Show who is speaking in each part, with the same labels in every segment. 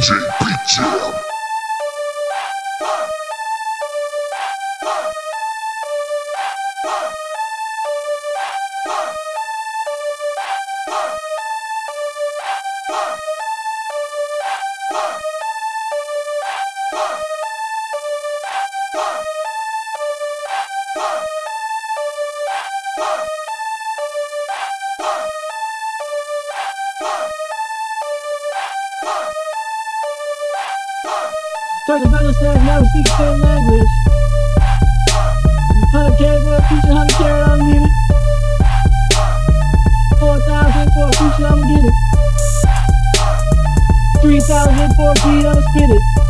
Speaker 1: DJ Beat Jam.
Speaker 2: Talking about this thing, never speak language. 100k for a feature, 100k I'm get it. 4,000 for a feature, I'ma get it. 3,000 for a beat, I'ma spit it.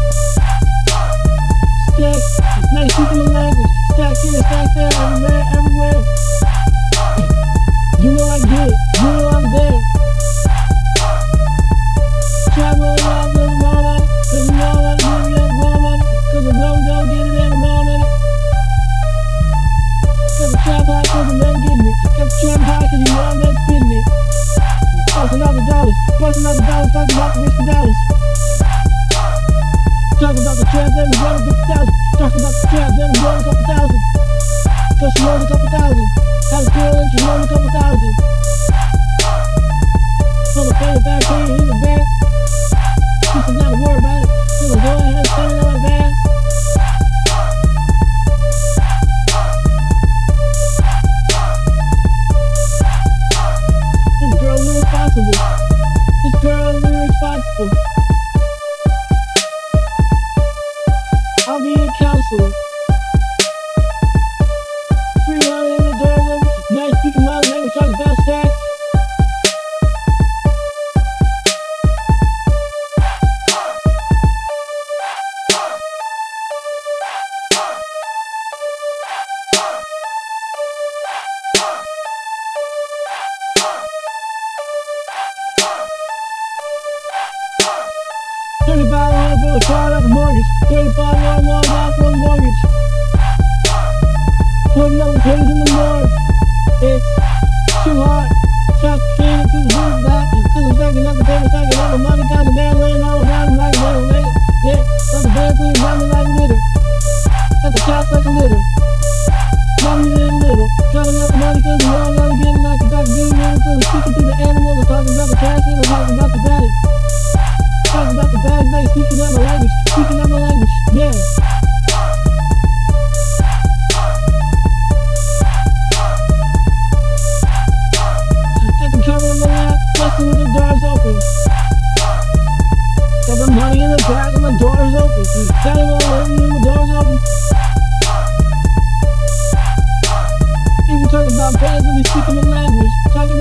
Speaker 2: Trap high, cause the man getting it. Got the high, cause you know I'm it. Busting out the dollars, busting out the dollars, talking about the risky dollars. Talking about the trap, then we run a fifty thousand. Talking about the trap, then we run a couple thousand. Cause she knows a couple thousand. Have a and she knows a couple thousand. So the pay back, pay in advance. She's not worried about it. So go ahead and spend it in advance. Irresponsible. This girl is irresponsible. I'll be a counselor. The car, that's a mortgage. Thirty-five hundred more dollars for the mortgage. Putting up the kids in the morgue. It's too hard. Chuck came into the booth back. Cause I'm stacking up the paper, stacking up the money, got the band laying all around me like a little lady. Yeah, got the band playing around me like litter. Got the cops like a litter. Mommy's in the middle. Counting up the money cause I'm gonna get it like a Dr. Doom. Cause I'm speaking to the animals. I'm talking about the cash Talking about Saturday, when the speaking language, about